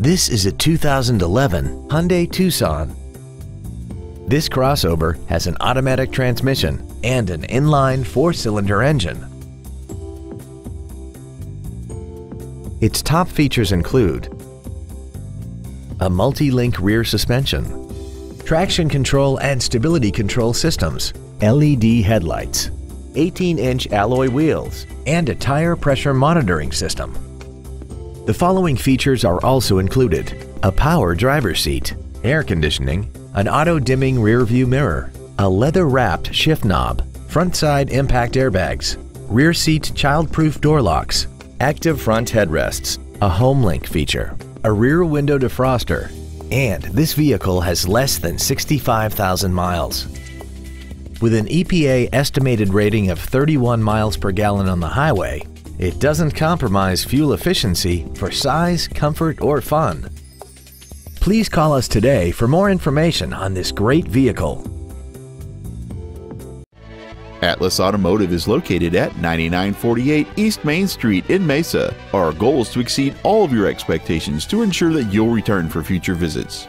This is a 2011 Hyundai Tucson. This crossover has an automatic transmission and an inline four-cylinder engine. Its top features include a multi-link rear suspension, traction control and stability control systems, LED headlights, 18-inch alloy wheels, and a tire pressure monitoring system. The following features are also included. A power driver's seat, air conditioning, an auto-dimming rear-view mirror, a leather-wrapped shift knob, front side impact airbags, rear seat child-proof door locks, active front headrests, a HomeLink feature, a rear window defroster, and this vehicle has less than 65,000 miles. With an EPA estimated rating of 31 miles per gallon on the highway, it doesn't compromise fuel efficiency for size, comfort, or fun. Please call us today for more information on this great vehicle. Atlas Automotive is located at 9948 East Main Street in Mesa. Our goal is to exceed all of your expectations to ensure that you'll return for future visits.